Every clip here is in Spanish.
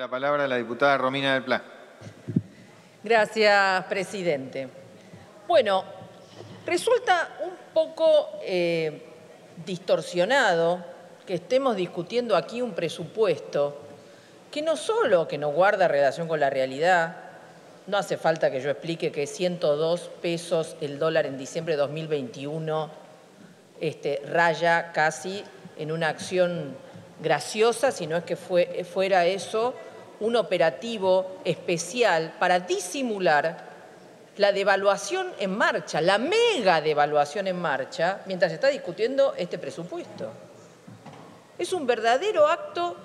la palabra la diputada Romina del Pla. Gracias, presidente. Bueno, resulta un poco eh, distorsionado que estemos discutiendo aquí un presupuesto que no solo que no guarda relación con la realidad, no hace falta que yo explique que 102 pesos el dólar en diciembre de 2021 este, raya casi en una acción graciosa, si no es que fuera eso un operativo especial para disimular la devaluación en marcha, la mega devaluación en marcha, mientras se está discutiendo este presupuesto. Es un verdadero acto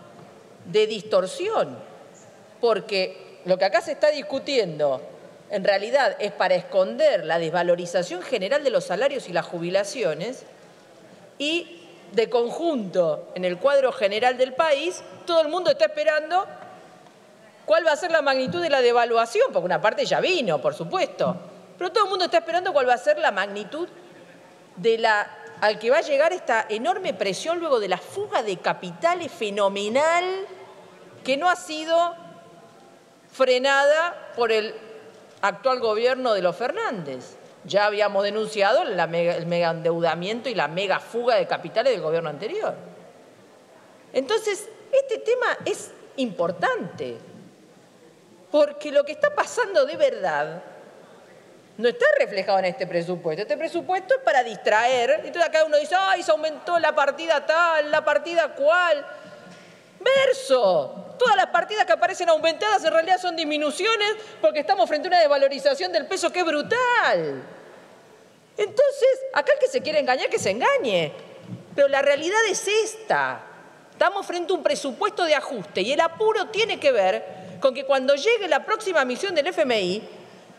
de distorsión, porque lo que acá se está discutiendo en realidad es para esconder la desvalorización general de los salarios y las jubilaciones y de conjunto en el cuadro general del país, todo el mundo está esperando cuál va a ser la magnitud de la devaluación, porque una parte ya vino, por supuesto, pero todo el mundo está esperando cuál va a ser la magnitud de la al que va a llegar esta enorme presión luego de la fuga de capitales fenomenal que no ha sido frenada por el actual gobierno de los Fernández. Ya habíamos denunciado el mega endeudamiento y la mega fuga de capitales del gobierno anterior. Entonces, este tema es importante, porque lo que está pasando de verdad no está reflejado en este presupuesto. Este presupuesto es para distraer. Entonces acá uno dice, ay, se aumentó la partida tal, la partida cual. Verso. Todas las partidas que aparecen aumentadas en realidad son disminuciones porque estamos frente a una desvalorización del peso que es brutal. Entonces, acá el que se quiere engañar, que se engañe. Pero la realidad es esta. Estamos frente a un presupuesto de ajuste y el apuro tiene que ver con que cuando llegue la próxima misión del FMI,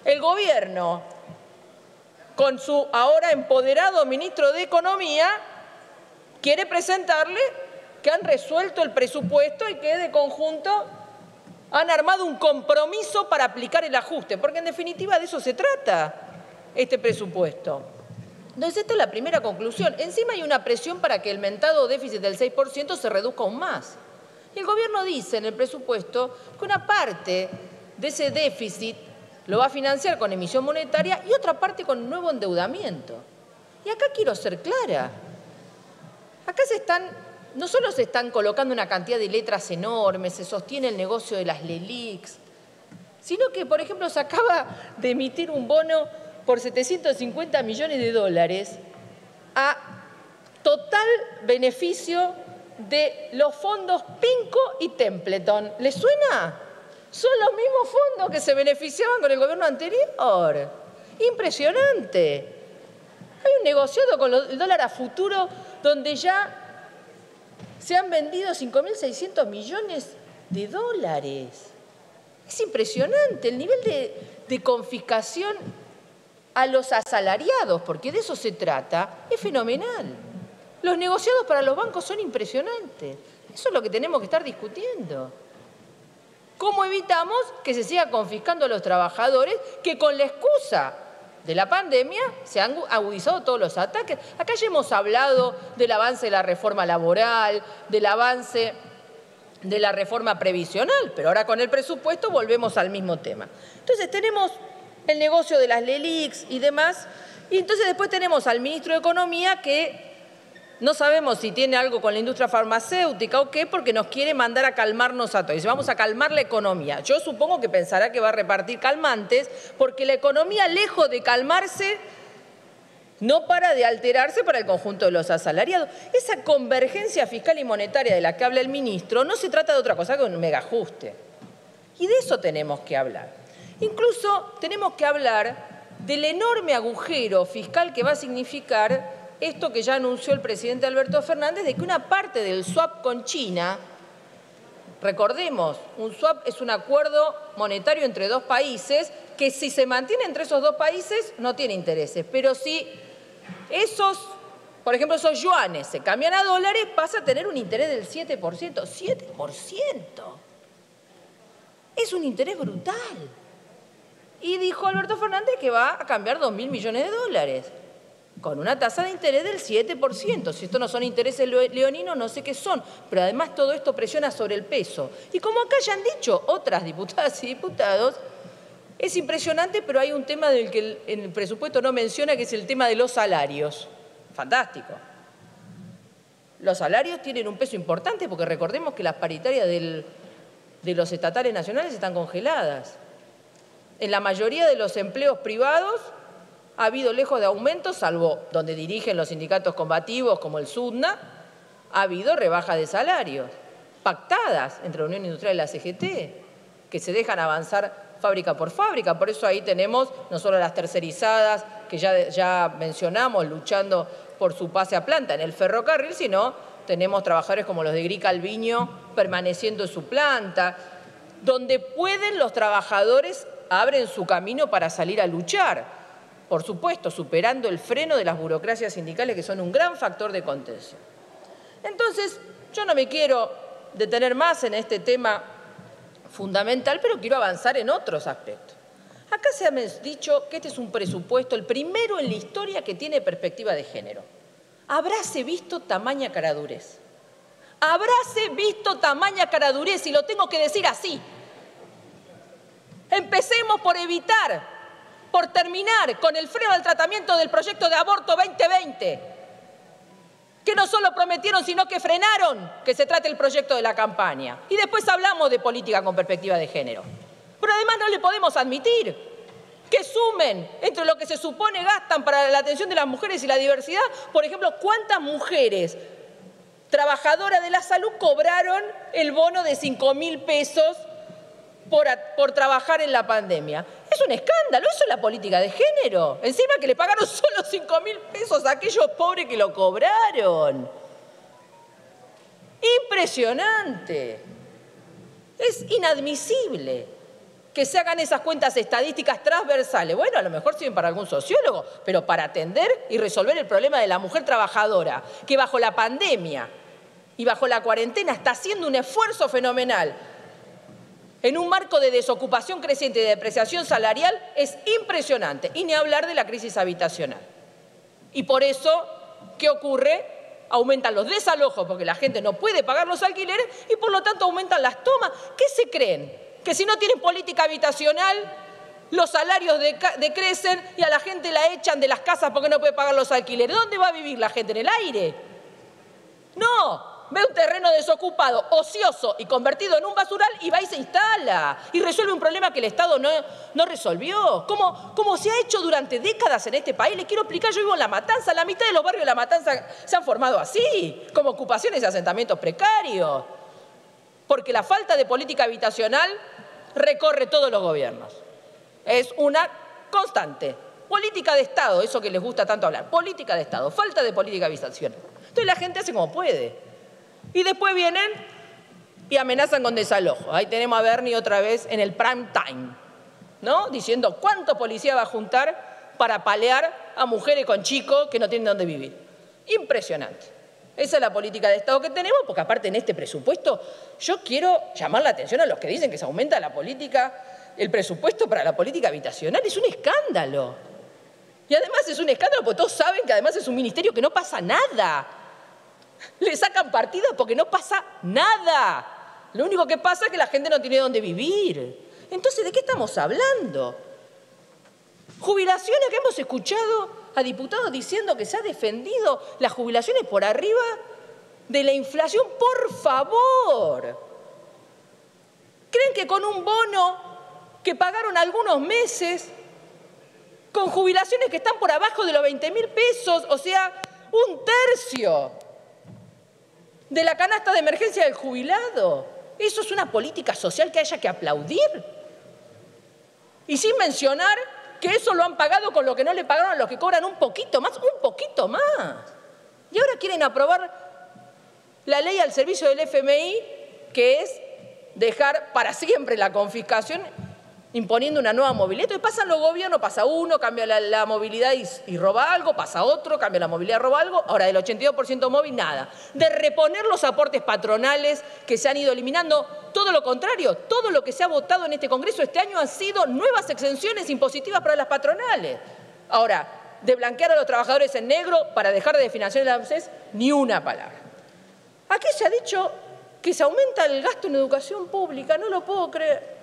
el gobierno, con su ahora empoderado ministro de Economía, quiere presentarle que han resuelto el presupuesto y que de conjunto han armado un compromiso para aplicar el ajuste, porque en definitiva de eso se trata este presupuesto. Entonces, esta es la primera conclusión. Encima hay una presión para que el mentado déficit del 6% se reduzca aún más. Y el gobierno dice en el presupuesto que una parte de ese déficit lo va a financiar con emisión monetaria y otra parte con nuevo endeudamiento. Y acá quiero ser clara. Acá se están, no solo se están colocando una cantidad de letras enormes, se sostiene el negocio de las LELIX, sino que, por ejemplo, se acaba de emitir un bono por 750 millones de dólares a total beneficio de los fondos Pinco y Templeton. ¿Les suena? Son los mismos fondos que se beneficiaban con el gobierno anterior. Impresionante. Hay un negociado con el dólar a futuro donde ya se han vendido 5.600 millones de dólares. Es impresionante el nivel de, de, confiscación a los asalariados, porque de eso se trata, es fenomenal. Los negociados para los bancos son impresionantes. Eso es lo que tenemos que estar discutiendo. ¿Cómo evitamos que se siga confiscando a los trabajadores que con la excusa de la pandemia se han agudizado todos los ataques? Acá ya hemos hablado del avance de la reforma laboral, del avance de la reforma previsional, pero ahora con el presupuesto volvemos al mismo tema. Entonces tenemos el negocio de las LELIX y demás, y entonces después tenemos al ministro de Economía que no sabemos si tiene algo con la industria farmacéutica o qué, porque nos quiere mandar a calmarnos a todos. Vamos a calmar la economía. Yo supongo que pensará que va a repartir calmantes, porque la economía, lejos de calmarse, no para de alterarse para el conjunto de los asalariados. Esa convergencia fiscal y monetaria de la que habla el ministro no se trata de otra cosa que un megajuste. Y de eso tenemos que hablar. Incluso tenemos que hablar del enorme agujero fiscal que va a significar esto que ya anunció el presidente Alberto Fernández, de que una parte del swap con China, recordemos, un swap es un acuerdo monetario entre dos países que si se mantiene entre esos dos países no tiene intereses, pero si esos, por ejemplo, esos yuanes se cambian a dólares, pasa a tener un interés del 7%. ¡7%! Es un interés brutal. Y dijo Alberto Fernández que va a cambiar 2 mil millones de dólares con una tasa de interés del 7%. Si esto no son intereses leoninos, no sé qué son. Pero además todo esto presiona sobre el peso. Y como acá ya han dicho otras diputadas y diputados, es impresionante, pero hay un tema del que el, presupuesto no menciona, que es el tema de los salarios. Fantástico. Los salarios tienen un peso importante porque recordemos que las paritarias de los estatales nacionales están congeladas. En la mayoría de los empleos privados ha habido lejos de aumentos, salvo donde dirigen los sindicatos combativos como el SUDNA, ha habido rebajas de salarios, pactadas entre la Unión Industrial y la CGT, que se dejan avanzar fábrica por fábrica. Por eso ahí tenemos no solo las tercerizadas, que ya, ya mencionamos, luchando por su pase a planta en el ferrocarril, sino tenemos trabajadores como los de Gri Calviño permaneciendo en su planta, donde pueden los trabajadores abren su camino para salir a luchar, por supuesto, superando el freno de las burocracias sindicales que son un gran factor de contención. Entonces, yo no me quiero detener más en este tema fundamental, pero quiero avanzar en otros aspectos. Acá se ha dicho que este es un presupuesto, el primero en la historia que tiene perspectiva de género. Habráse visto tamaña caradurez. Habráse visto tamaña caradurez, y lo tengo que decir así. Empecemos por evitar, por terminar con el freno al tratamiento del proyecto de aborto 2020, que no solo prometieron, sino que frenaron que se trate el proyecto de la campaña. Y después hablamos de política con perspectiva de género. Pero además no le podemos admitir que sumen entre lo que se supone gastan para la atención de las mujeres y la diversidad. Por ejemplo, ¿cuántas mujeres trabajadoras de la salud cobraron el bono de 5 mil pesos por, por, trabajar en la pandemia? Es un escándalo, eso es la política de género. Encima que le pagaron solo 5 mil pesos a aquellos pobres que lo cobraron. Impresionante. Es inadmisible que se hagan esas cuentas estadísticas transversales. Bueno, a lo mejor sirven para algún sociólogo, pero para atender y resolver el problema de la mujer trabajadora, que bajo la pandemia y bajo la cuarentena está haciendo un esfuerzo fenomenal en un marco de desocupación creciente y de depreciación salarial, es impresionante. Y ni hablar de la crisis habitacional. Y por eso, ¿qué ocurre? Aumentan los desalojos porque la gente no puede pagar los alquileres y por lo tanto aumentan las tomas. ¿Qué se creen? que si no tienen política habitacional, los salarios decrecen y a la gente la echan de las casas porque no puede pagar los alquileres. ¿Dónde va a vivir la gente? ¿En el aire? No, ve un terreno desocupado, ocioso y convertido en un basural y va y se instala y resuelve un problema que el Estado no, resolvió. Como, como se ha hecho durante décadas en este país. Les quiero explicar, yo vivo en La Matanza, la mitad de los barrios de La Matanza se han formado así, como ocupaciones y asentamientos precarios. Porque la falta de política habitacional recorre todos los gobiernos. Es una constante. Política de Estado, eso que les gusta tanto hablar. Política de Estado, falta de política habitacional. Entonces la gente hace como puede. Y después vienen y amenazan con desalojo. Ahí tenemos a Bernie otra vez en el prime time, ¿no? Diciendo cuánto policía va a juntar para palear a mujeres con chicos que no tienen dónde vivir. Impresionante. Esa es la política de Estado que tenemos, porque aparte en este presupuesto yo quiero llamar la atención a los que dicen que se aumenta la política, el presupuesto para la política habitacional. Es un escándalo. Y además es un escándalo porque todos saben que además es un ministerio que no pasa nada. Le sacan partido porque no pasa nada. Lo único que pasa es que la gente no tiene dónde vivir. Entonces, ¿de qué estamos hablando? Jubilaciones que hemos escuchado a diputados diciendo que se ha defendido las jubilaciones por arriba de la inflación. Por favor. ¿Creen que con un bono que pagaron algunos meses, con jubilaciones que están por abajo de los 20 mil pesos, o sea, un tercio de la canasta de emergencia del jubilado, eso es una política social que haya que aplaudir? Y sin mencionar que eso lo han pagado con lo que no le pagaron a los que cobran un poquito más, un poquito más. Y ahora quieren aprobar la ley al servicio del FMI, que es dejar para siempre la confiscación imponiendo una nueva movilidad. Entonces pasan los gobiernos, pasa uno, cambia la, movilidad y, roba algo, pasa otro, cambia la movilidad, roba algo. Ahora del 82% móvil, nada. De reponer los aportes patronales que se han ido eliminando, todo lo contrario, todo lo que se ha votado en este Congreso este año han sido nuevas exenciones impositivas para las patronales. Ahora, de blanquear a los trabajadores en negro para dejar de financiar el ANSES, ni una palabra. Aquí se ha dicho que se aumenta el gasto en educación pública, no lo puedo creer.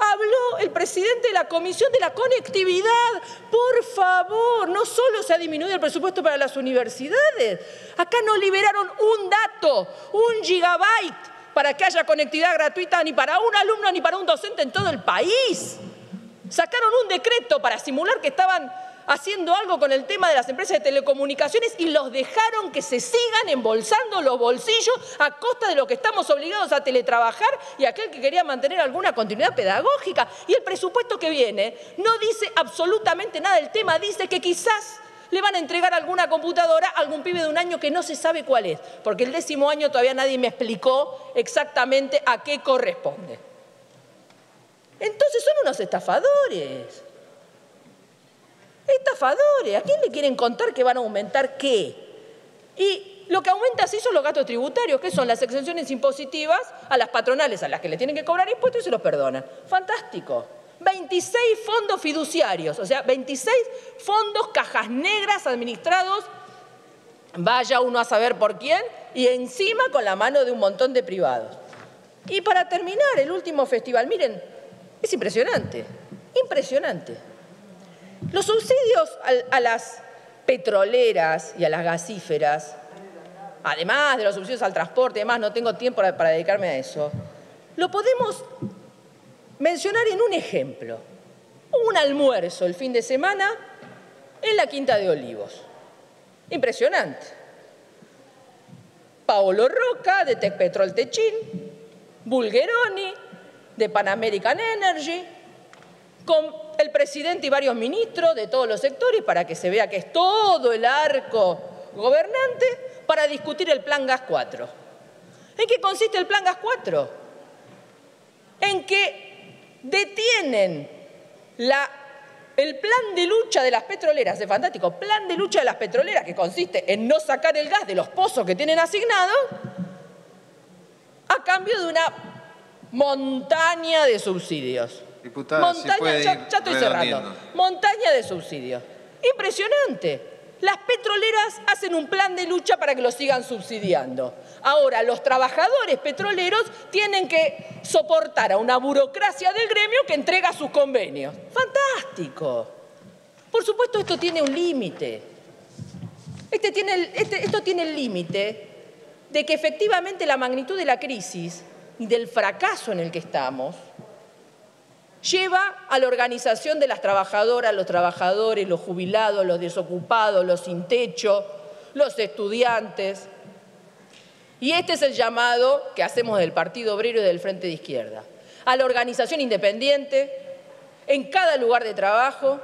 Habló el presidente de la Comisión de la Conectividad. Por favor, no solo se ha disminuido el presupuesto para las universidades, acá no liberaron un dato, un gigabyte para que haya conectividad gratuita ni para un alumno ni para un docente en todo el país. Sacaron un decreto para simular que estaban haciendo algo con el tema de las empresas de telecomunicaciones y los dejaron que se sigan embolsando los bolsillos a costa de lo que estamos obligados a teletrabajar y aquel que quería mantener alguna continuidad pedagógica. Y el presupuesto que viene no dice absolutamente nada del tema, dice que quizás le van a entregar alguna computadora a algún pibe de un año que no se sabe cuál es, porque el décimo año todavía nadie me explicó exactamente a qué corresponde. Entonces son unos estafadores. Estafadores. ¿A quién le quieren contar que van a aumentar qué? Y lo que aumenta sí son los gastos tributarios, que son las exenciones impositivas a las patronales a las que le tienen que cobrar impuestos y se los perdonan. Fantástico. 26 fondos fiduciarios, o sea, 26 fondos cajas negras administrados, vaya uno a saber por quién, y encima con la mano de un montón de privados. Y para terminar, el último festival, miren, es impresionante, impresionante. Los subsidios a, las petroleras y a las gasíferas, además de los subsidios al transporte, además no tengo tiempo para, para dedicarme a eso, lo podemos mencionar en un ejemplo. Un almuerzo el fin de semana en la Quinta de Olivos. Impresionante. Paolo Roca, de Tecpetrol Techín, Bulgeroni, de Pan American Energy, con el presidente y varios ministros de todos los sectores para que se vea que es todo el arco gobernante para discutir el Plan Gas 4. ¿En qué consiste el Plan Gas 4? En que detienen el plan de lucha de las petroleras, es fantástico, plan de lucha de las petroleras que consiste en no sacar el gas de los pozos que tienen asignado a cambio de una montaña de subsidios. Diputada, montaña, ya, estoy cerrando. Montaña de subsidios. Impresionante. Las petroleras hacen un plan de lucha para que lo sigan subsidiando. Ahora, los trabajadores petroleros tienen que soportar a una burocracia del gremio que entrega sus convenios. Fantástico. Por supuesto, esto tiene un límite. Este tiene este, esto tiene el límite de que efectivamente la magnitud de la crisis y del fracaso en el que estamos, lleva a la organización de las trabajadoras, los trabajadores, los jubilados, los desocupados, los sin techo, los estudiantes. Y este es el llamado que hacemos del Partido Obrero y del Frente de Izquierda, a la organización independiente en cada lugar de trabajo,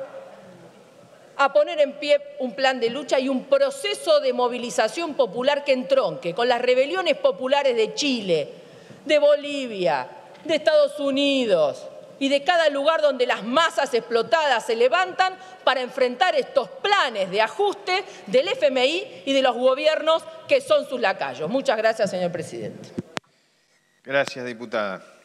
a poner en pie un plan de lucha y un proceso de movilización popular que entronque con las rebeliones populares de Chile, de Bolivia, de Estados Unidos y de cada lugar donde las masas explotadas se levantan para enfrentar estos planes de ajuste del FMI y de los gobiernos que son sus lacayos. Muchas gracias, señor presidente. Gracias, diputada.